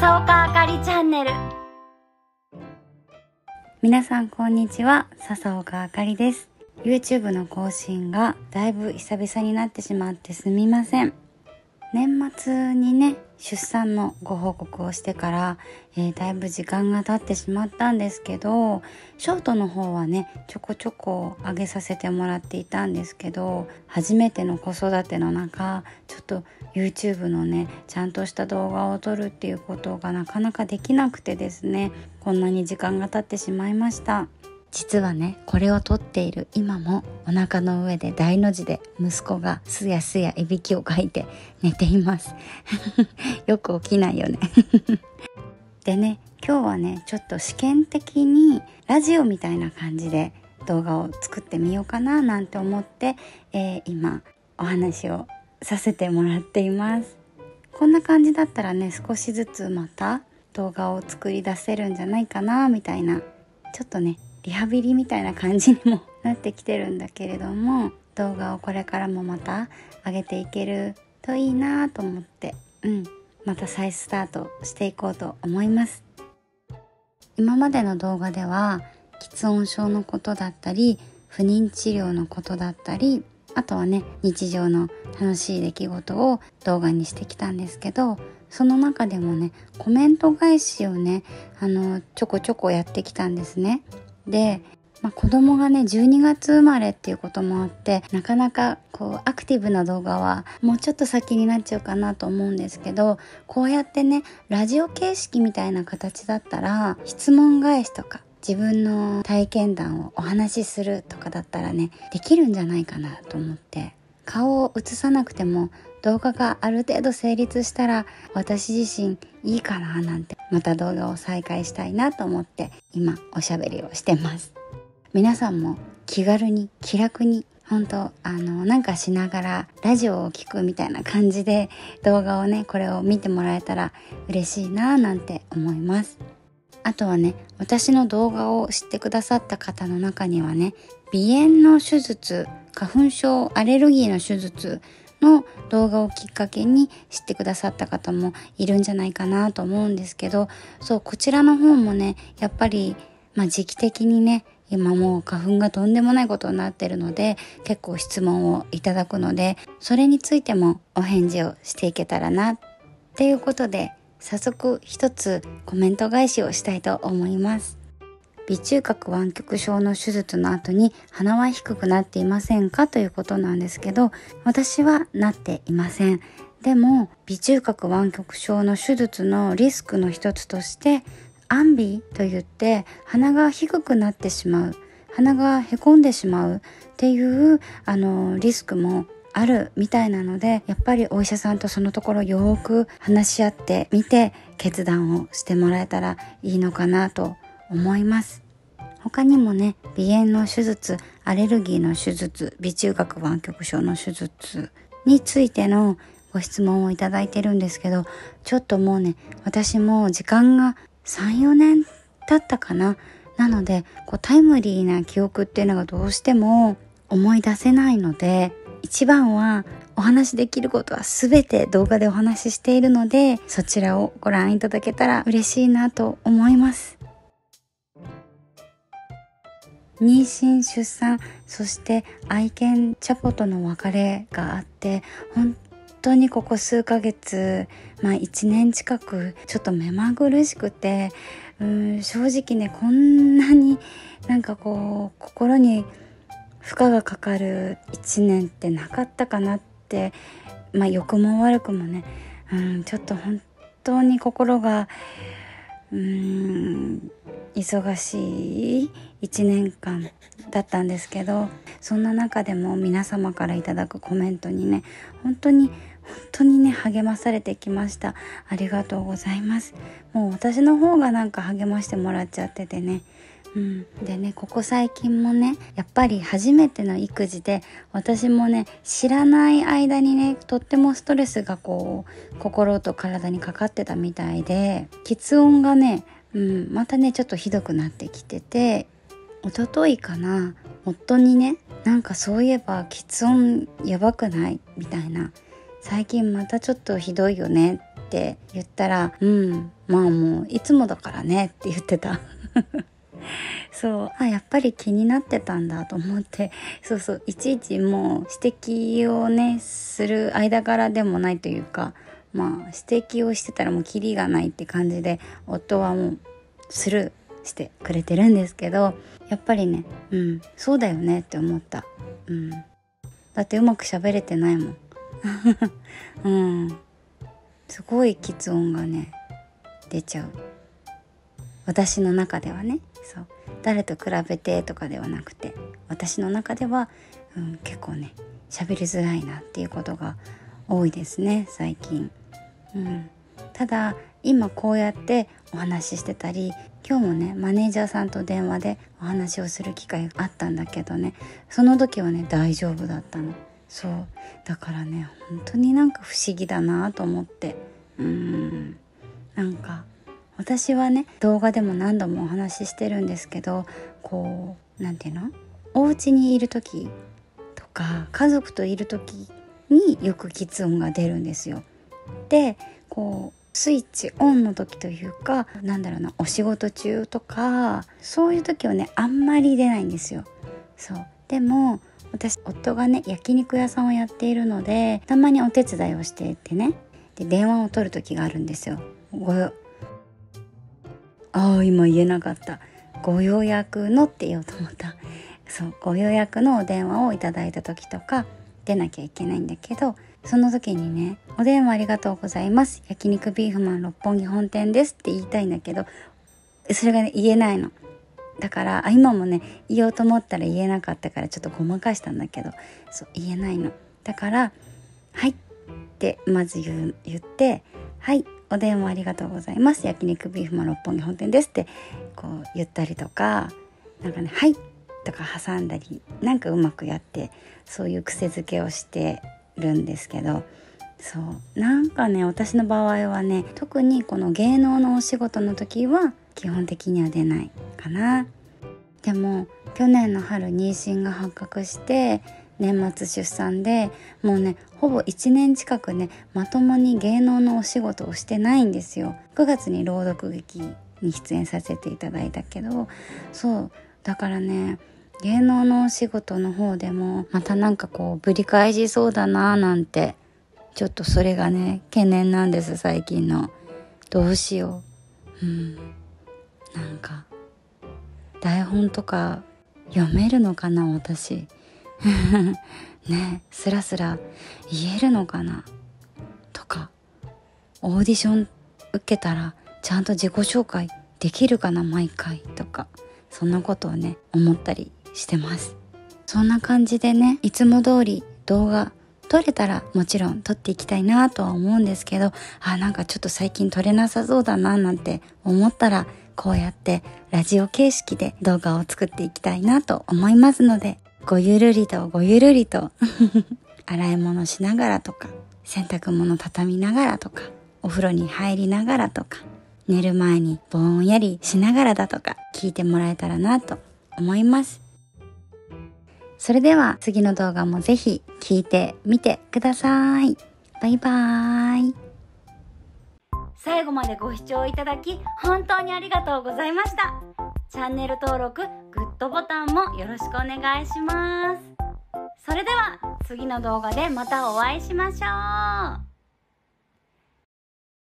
笹岡あかりチャンネル。皆さんこんにちは。笹岡あかりです。YouTube の更新がだいぶ久々になってしまってすみません。年末にね出産のご報告をしてから、えー、だいぶ時間が経ってしまったんですけどショートの方はねちょこちょこ上げさせてもらっていたんですけど初めての子育ての中ちょっと YouTube のねちゃんとした動画を撮るっていうことがなかなかできなくてですねこんなに時間が経ってしまいました。実はねこれを撮っている今もお腹の上で大の字で息子がすやすやいびきをかいて寝ています。よく起きないよね。でね今日はねちょっと試験的にラジオみたいな感じで動画を作ってみようかななんて思って、えー、今お話をさせてもらっています。こんな感じだったらね少しずつまた動画を作り出せるんじゃないかなみたいな。ちょっとねリハビリみたいな感じにもなってきてるんだけれども動画をこれからもまた上げていけるといいなと思ってうんまた再スタートしていこうと思います。今までの動画では喫音症のことだったり不妊治療のことだったりあとはね日常の楽しい出来事を動画にしてきたんですけどその中でもねコメント返しをねあのちょこちょこやってきたんですね。で、まあ、子供がね12月生まれっていうこともあってなかなかこうアクティブな動画はもうちょっと先になっちゃうかなと思うんですけどこうやってねラジオ形式みたいな形だったら質問返しとか自分の体験談をお話しするとかだったらねできるんじゃないかなと思って。顔を映さなくても動画がある程度成立したら私自身いいかななんてまた動画を再開したいなと思って今おしゃべりをしてます。皆さんも気軽に気楽に本当あのなんかしながらラジオを聴くみたいな感じで動画をねこれを見てもらえたら嬉しいななんて思います。あとはね私の動画を知ってくださった方の中にはね鼻炎の手術花粉症アレルギーの手術の動画をきっかけに知ってくださった方もいるんじゃないかなと思うんですけどそうこちらの方もねやっぱり、まあ、時期的にね今もう花粉がとんでもないことになってるので結構質問をいただくのでそれについてもお返事をしていけたらなっていうことで早速一つコメント返しをしたいと思います。鼻中隔湾曲症の手術の後に鼻は低くなっていませんかということなんですけど私はなっていません。でも鼻中隔湾曲症の手術のリスクの一つとしてアンビと言って鼻が低くなってしまう。鼻がへこんでしまうっていうあのリスクもあるみたいなのでやっぱりお医者さんとそのところよく話し合ってみて決断をしてもらえたらいいのかなと思います。他にもね鼻炎の手術アレルギーの手術鼻中隔湾曲症の手術についてのご質問をいただいてるんですけどちょっともうね私も時間が34年経ったかな？なのでこうタイムリーな記憶っていうのがどうしても思い出せないので一番はお話しできることは全て動画でお話ししているのでそちらをご覧いただけたら嬉しいなと思います。妊娠出産そして愛犬チャポとの別れがあって本当にここ数ヶ月まあ1年近くちょっと目まぐるしくてうん正直ねこんなになんかこう心に負荷がかかる1年ってなかったかなってまあ良くも悪くもねうんちょっと本当に心がうん忙しい1年間だったんですけどそんな中でも皆様からいただくコメントにね本当に本当にね励まされてきました。ありがとうございます。もう私の方がなんか励ましてもらっちゃっててね。うん、でねここ最近もねやっぱり初めての育児で私もね知らない間にねとってもストレスがこう心と体にかかってたみたいで喫音がね、うん、またねちょっとひどくなってきてて一昨日かな夫にねなんかそういえば喫音やばくない？みたいな。最近またちょっとひどいよね？って言ったら「うんまあもういつもだからね」って言ってた。そうあやっぱり気になってたんだと思って。そうそういちいちもう指摘をねする間柄でもないというかまあ指摘をしてたらもうキリがないって感じで夫はもうスルーしてくれてるんですけどやっぱりねうんそうだよねって思った。うん。だってうまく喋れてないもん。うん。すごい喫音がね出ちゃう。私の中ではね。そう。誰と比べてとかではなくて私の中では、うん、結構ね喋りづらいなっていうことが多いですね最近、うん、ただ今こうやってお話ししてたり今日もねマネージャーさんと電話でお話をする機会があったんだけどねその時はね大丈夫だったの。そう。だからね本当になんか不思議だなと思って。うん。なんか私はね動画でも何度もお話ししてるんですけどこう何て言うの？お家にいる時とか家族といる時によく喫音が出るんですよ。でこうスイッチオンの時というかなんだろうなお仕事中とかそういう時はねあんまり出ないんですよ。そうでも私夫がね焼肉屋さんをやっているのでたまにお手伝いをしていてねで電話を取る時があるんですよ。ごああ今言えなかったご予約のって言おうと思ったそうご予約のお電話をいただいた時とか出なきゃいけないんだけどその時にね「お電話ありがとうございます。焼肉ビーフマン六本木本店です」って言いたいんだけどそれがね言えないの。だからあ今もね言おうと思ったら言えなかったからちょっとごまかしたんだけどそう言えないの。だから「はい」ってまず言って「はいお電話ありがとうございます。焼肉ビーフマン六本木本店ですってこう言ったりとかなんかね「はい」とか挟んだりなんかうまくやってそういう癖づけをしてるんですけどそうなんかね私の場合はね特にこの芸能のお仕事の時は基本的には出ないかな。でも去年の春妊娠が発覚して年末出産でもうねほぼ1年近くねまともに芸能のお仕事をしてないんですよ。9月に朗読劇に出演させていただいたけどそうだからね芸能のお仕事の方でもまたなんかこうぶり返しそうだなーなんてちょっとそれがね懸念なんです最近の。どうしよう。うん。なんか台本とか読めるのかな私。ねスラスラ言えるのかなとかオーディション受けたらちゃんと自己紹介できるかな毎回とかそんなことをね思ったりしてます。そんな感じでねいつも通り動画撮れたらもちろん撮っていきたいなとは思うんですけどあなんかちょっと最近撮れなさそうだななんて思ったらこうやってラジオ形式で動画を作っていきたいなと思いますのでごゆるりとごゆるりと 洗い物しながらとか洗濯物畳みながらとかお風呂に入りながらとか寝る前にぼんやりしながらだとか聞いてもらえたらなと思います。それでは次の動画もぜひ聞いてみてください。バイバーイ。最後までご視聴いただき本当にありがとうございました。チャンネル登録グッドボタンもよろしくお願いします。それでは次の動画でまたお会いしましょう。